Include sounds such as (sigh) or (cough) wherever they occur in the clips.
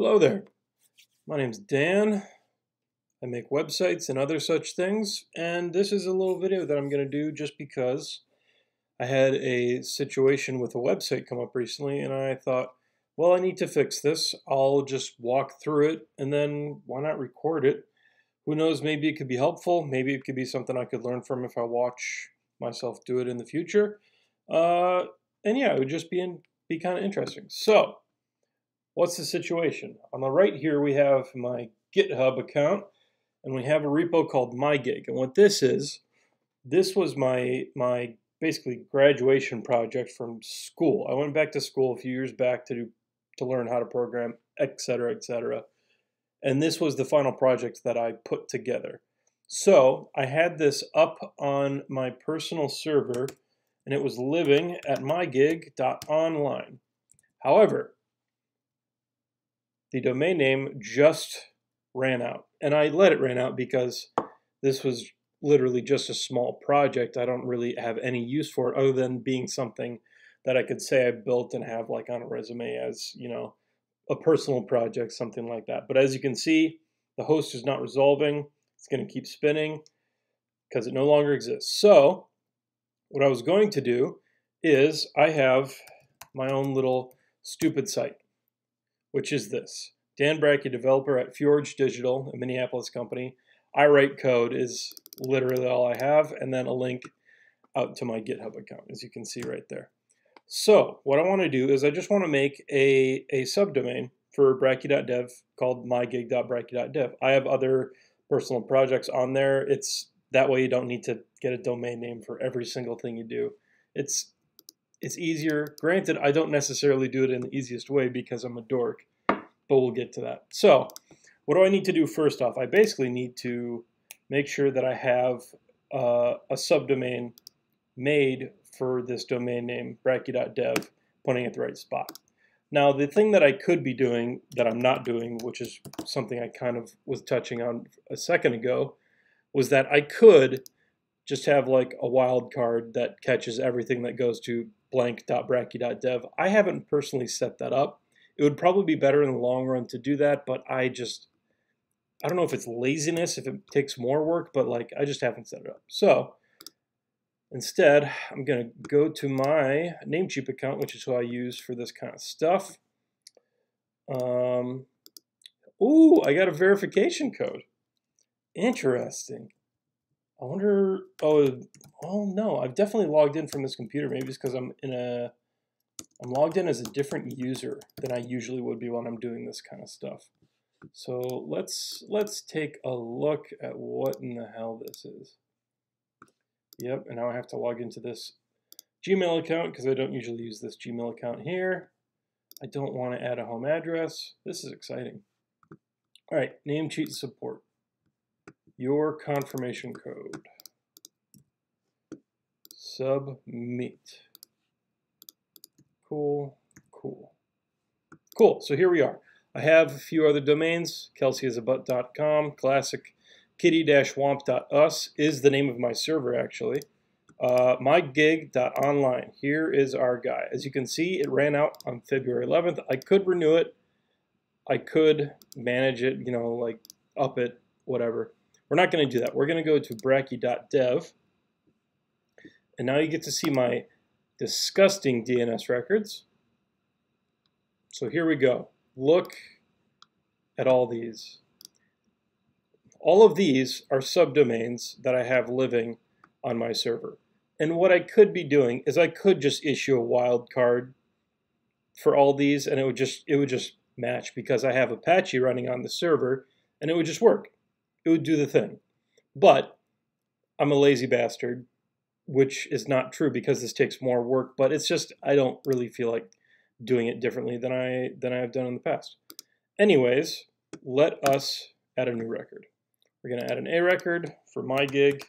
Hello there. My name's Dan. I make websites and other such things, and this is a little video that I'm going to do just because I had a situation with a website come up recently, and I thought, well, I need to fix this. I'll just walk through it, and then why not record it? Who knows, maybe it could be helpful. Maybe it could be something I could learn from if I watch myself do it in the future. Uh, and yeah, it would just be, in, be kind of interesting. So, what's the situation? On the right here, we have my GitHub account, and we have a repo called MyGig. And what this is, this was my my basically graduation project from school. I went back to school a few years back to do, to learn how to program, etc., etc. And this was the final project that I put together. So I had this up on my personal server, and it was living at mygig.online. However, the domain name just ran out. And I let it ran out because this was literally just a small project. I don't really have any use for it other than being something that I could say I built and have like on a resume as, you know, a personal project, something like that. But as you can see, the host is not resolving. It's going to keep spinning because it no longer exists. So what I was going to do is I have my own little stupid site which is this. Dan Brakke, developer at Fjorge Digital, a Minneapolis company. I write code is literally all I have, and then a link out to my GitHub account, as you can see right there. So what I want to do is I just want to make a, a subdomain for Brakke.dev called mygig.brakke.dev. I have other personal projects on there. It's that way you don't need to get a domain name for every single thing you do. It's it's easier. Granted, I don't necessarily do it in the easiest way because I'm a dork, but we'll get to that. So, what do I need to do first off? I basically need to make sure that I have uh, a subdomain made for this domain name, brakke.dev, pointing at the right spot. Now, the thing that I could be doing that I'm not doing, which is something I kind of was touching on a second ago, was that I could just have like a wildcard that catches everything that goes to blank.brakke.dev. I haven't personally set that up. It would probably be better in the long run to do that, but I just, I don't know if it's laziness, if it takes more work, but like I just haven't set it up. So instead, I'm going to go to my Namecheap account, which is who I use for this kind of stuff. Um, ooh, I got a verification code. Interesting. I wonder. Oh, oh no! I've definitely logged in from this computer. Maybe it's because I'm in a. I'm logged in as a different user than I usually would be when I'm doing this kind of stuff. So let's let's take a look at what in the hell this is. Yep, and now I have to log into this Gmail account because I don't usually use this Gmail account here. I don't want to add a home address. This is exciting. All right, Namecheap support your confirmation code. Submit. Cool, cool. Cool, so here we are. I have a few other domains, kelseyisabut.com, classic kitty-womp.us is the name of my server actually. Uh, mygig.online, here is our guy. As you can see, it ran out on February 11th. I could renew it. I could manage it, you know, like up it, whatever. We're not going to do that. We're going to go to brakke.dev. And now you get to see my disgusting DNS records. So here we go. Look at all these. All of these are subdomains that I have living on my server. And what I could be doing is I could just issue a wildcard for all these and it would just it would just match because I have Apache running on the server and it would just work it would do the thing. But I'm a lazy bastard, which is not true because this takes more work, but it's just I don't really feel like doing it differently than I than I have done in the past. Anyways, let us add a new record. We're going to add an A record for my gig.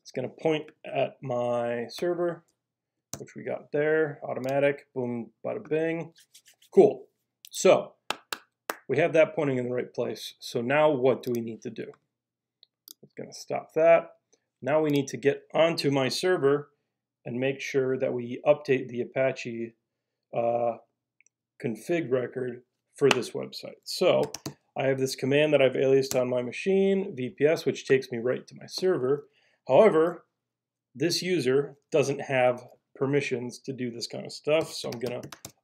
It's going to point at my server, which we got there, automatic, boom, bada bing. Cool. So we have that pointing in the right place. So now what do we need to do? I'm going to stop that. Now we need to get onto my server and make sure that we update the Apache uh, config record for this website. So I have this command that I've aliased on my machine, VPS, which takes me right to my server. However, this user doesn't have permissions to do this kind of stuff, so I'm gonna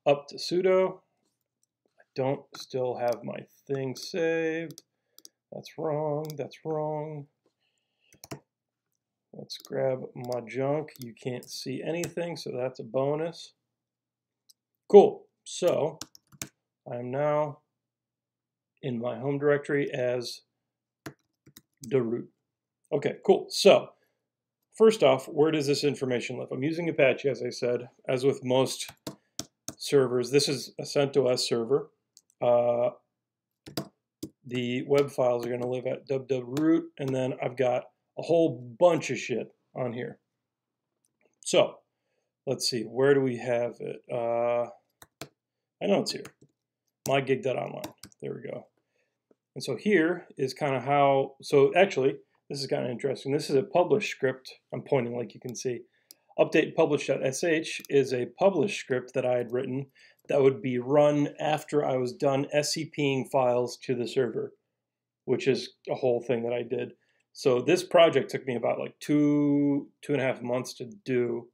up to sudo. I don't still have my thing saved. That's wrong, that's wrong. Let's grab my junk. You can't see anything, so that's a bonus. Cool. So I'm now in my home directory as the root. Okay, cool. So first off, where does this information live? I'm using Apache, as I said, as with most servers. This is a CentOS server. Uh, the web files are going to live at www.root, and then I've got a whole bunch of shit on here. So let's see, where do we have it? Uh, I know it's here. MyGig.online. There we go. And so here is kind of how, so actually, this is kind of interesting. This is a publish script. I'm pointing like you can see. Update publish.sh is a publish script that I had written that would be run after I was done SCPing files to the server, which is a whole thing that I did. So this project took me about like two, two and a half months to do,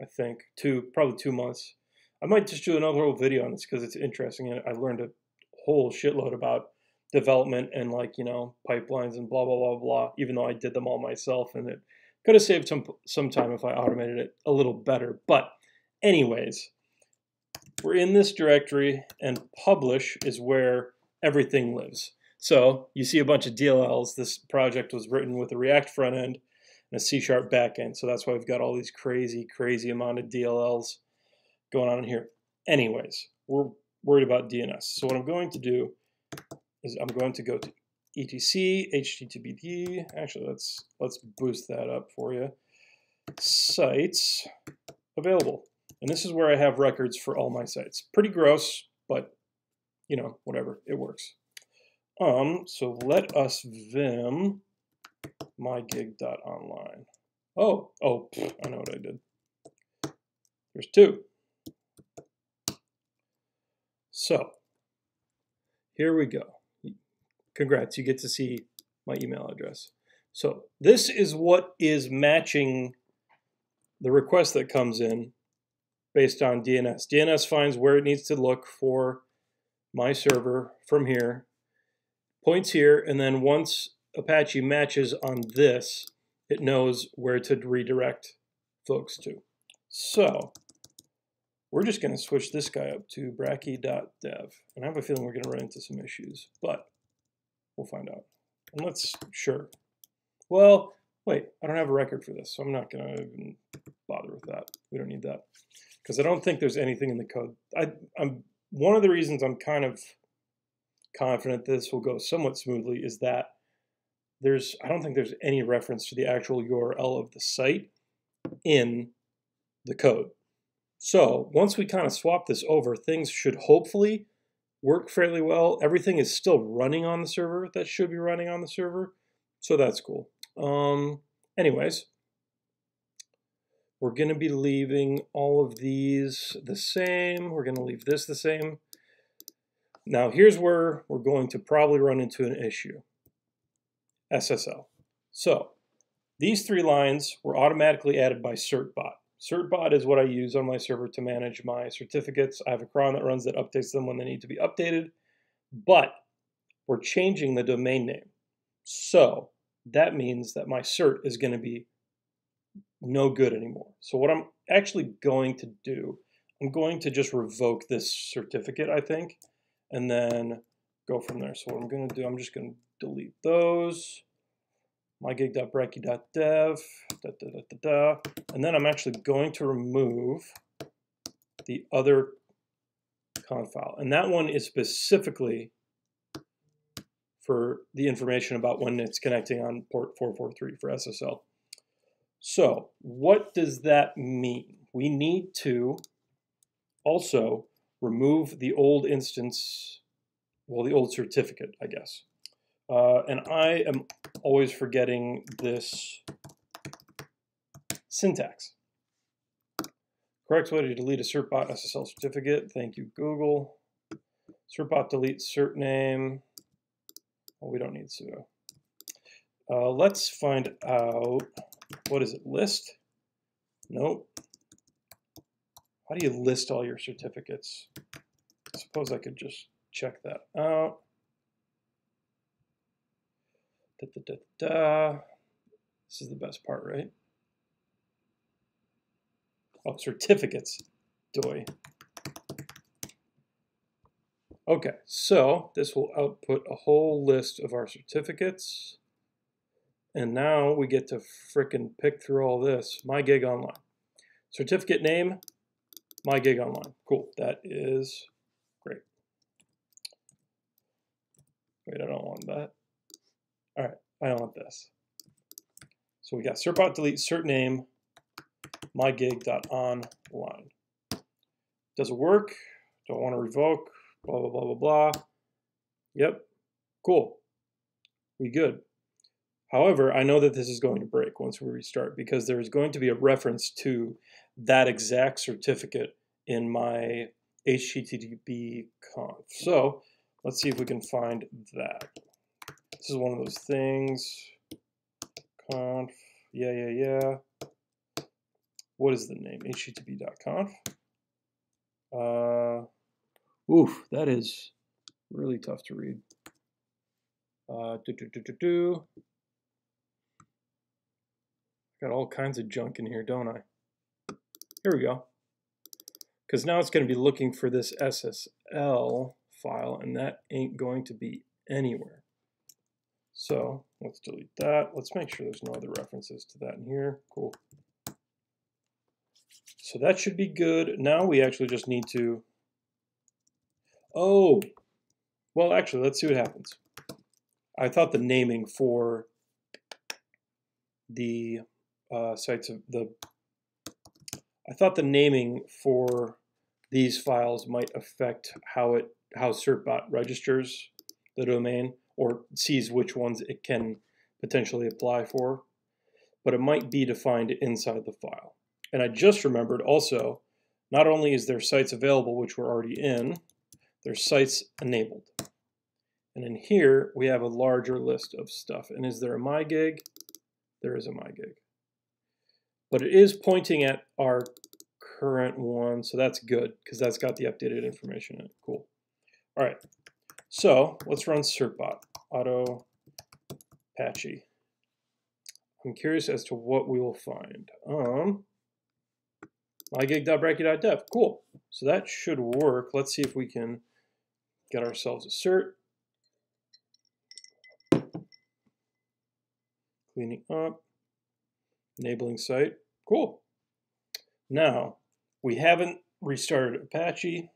I think, two, probably two months. I might just do another whole video on this because it's interesting and I learned a whole shitload about development and like, you know, pipelines and blah, blah, blah, blah, even though I did them all myself and it could have saved some, some time if I automated it a little better. But anyways, we're in this directory and publish is where everything lives. So you see a bunch of DLLs. This project was written with a React front end and a C Sharp backend. So that's why we've got all these crazy, crazy amount of DLLs going on in here. Anyways, we're worried about DNS. So what I'm going to do is I'm going to go to etc httpd. Actually, let's let's boost that up for you. Sites available. And this is where I have records for all my sites. Pretty gross, but you know, whatever, it works. Um, so let us vim my mygig.online. Oh, oh, I know what I did. There's two. So here we go. Congrats, you get to see my email address. So this is what is matching the request that comes in based on DNS. DNS finds where it needs to look for my server from here points here, and then once Apache matches on this, it knows where to redirect folks to. So we're just going to switch this guy up to brakke.dev. And I have a feeling we're going to run into some issues, but we'll find out. And let's, sure. Well, wait, I don't have a record for this, so I'm not going to even bother with that. We don't need that. Because I don't think there's anything in the code. I, I'm One of the reasons I'm kind of confident this will go somewhat smoothly is that there's I don't think there's any reference to the actual URL of the site in the code. So once we kind of swap this over, things should hopefully work fairly well. Everything is still running on the server that should be running on the server. So that's cool. Um, anyways, we're going to be leaving all of these the same. We're going to leave this the same. Now here's where we're going to probably run into an issue. SSL. So these three lines were automatically added by certbot. Certbot is what I use on my server to manage my certificates. I have a cron that runs that updates them when they need to be updated, but we're changing the domain name. So that means that my cert is going to be no good anymore. So what I'm actually going to do, I'm going to just revoke this certificate, I think, and then go from there. So what I'm going to do, I'm just going to delete those, mygig.brakke.dev, da, da, da, da, da, and then I'm actually going to remove the other conf file. And that one is specifically for the information about when it's connecting on port 443 for SSL. So what does that mean? We need to also remove the old instance, well, the old certificate, I guess. Uh, and I am always forgetting this syntax. Correct way to delete a certbot SSL certificate. Thank you, Google. certbot delete cert name. Well, we don't need sudo. Uh, let's find out, what is it, list? Nope. How do you list all your certificates? I suppose I could just check that out. Da, da, da. This is the best part, right? Oh, certificates. Doi. Okay, so this will output a whole list of our certificates. And now we get to fricking pick through all this. My gig online. Certificate name, my gig online. Cool, that is great. Wait, I don't want that. All right, I don't want this. So we got certbot delete cert name, mygig.online. Does it work? Don't want to revoke, blah, blah, blah, blah, blah. Yep, cool. We good. However, I know that this is going to break once we restart because there is going to be a reference to that exact certificate in my HTTP conf. So let's see if we can find that. This is one of those things. Conf, yeah, yeah, yeah. What is the name? HTTP.conf. Uh, oof, that is really tough to read. Uh, do, do, do, do, do. Got all kinds of junk in here, don't I? Here we go. Because now it's going to be looking for this SSL file, and that ain't going to be anywhere. So let's delete that. Let's make sure there's no other references to that in here. Cool. So that should be good. Now we actually just need to, oh, well, actually, let's see what happens. I thought the naming for the uh, sites of the I thought the naming for these files might affect how it how certbot registers the domain or sees which ones it can potentially apply for, but it might be defined inside the file. And I just remembered also, not only is there sites available which we're already in, there's sites enabled. And in here, we have a larger list of stuff. And is there a MyGig? There is a MyGig but it is pointing at our current one, so that's good because that's got the updated information in it. Cool. All right, so let's run certbot auto Apache. I'm curious as to what we will find. Um, mygig.brakke.dev. Cool. So that should work. Let's see if we can get ourselves a cert. Cleaning up enabling site. Cool. Now, we haven't restarted Apache.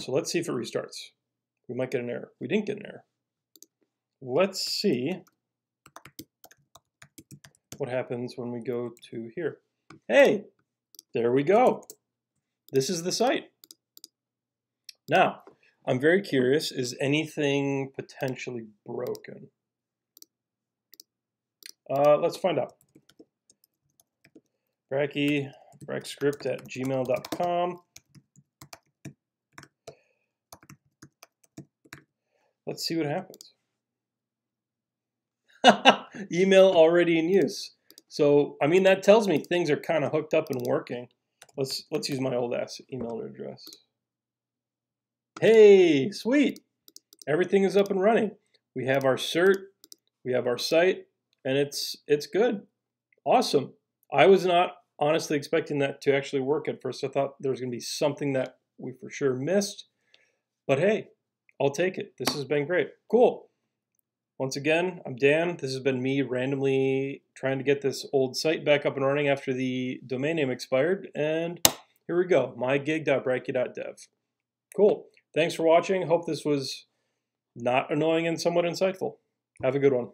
So let's see if it restarts. We might get an error. We didn't get an error. Let's see what happens when we go to here. Hey, there we go. This is the site. Now, I'm very curious, is anything potentially broken? Uh, let's find out. Brakke, brackscript at gmail.com. Let's see what happens. (laughs) Email already in use. So, I mean, that tells me things are kind of hooked up and working. Let's let's use my old ass email address. Hey, sweet. Everything is up and running. We have our cert, we have our site, and it's it's good. Awesome. I was not honestly expecting that to actually work at first. I thought there was going to be something that we for sure missed. But hey, I'll take it. This has been great. Cool. Once again, I'm Dan. This has been me randomly trying to get this old site back up and running after the domain name expired. And here we go, mygig.brakke.dev. Cool. Thanks for watching. Hope this was not annoying and somewhat insightful. Have a good one.